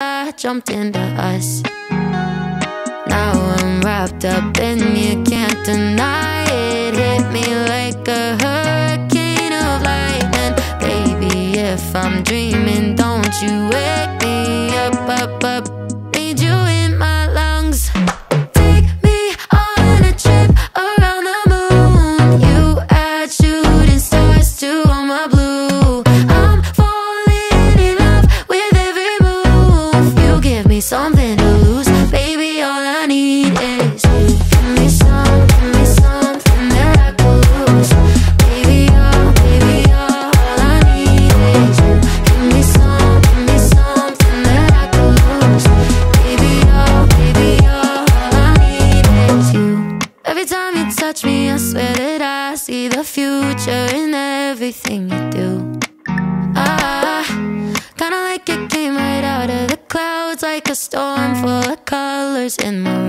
I jumped into us. Now I'm wrapped up in you, can't deny it. Hit me like a hurricane of lightning. Baby, if I'm dreaming, don't you wake me up, up, up. Something to lose, baby. All I need is. Give me some, give me something that I could lose, baby. Oh, baby, all I need is you. Give me some, give me something that I could lose, baby. Oh, baby, all I need is you. Every time you touch me, I swear that I see the future in everything you do. Like a storm full of colors in my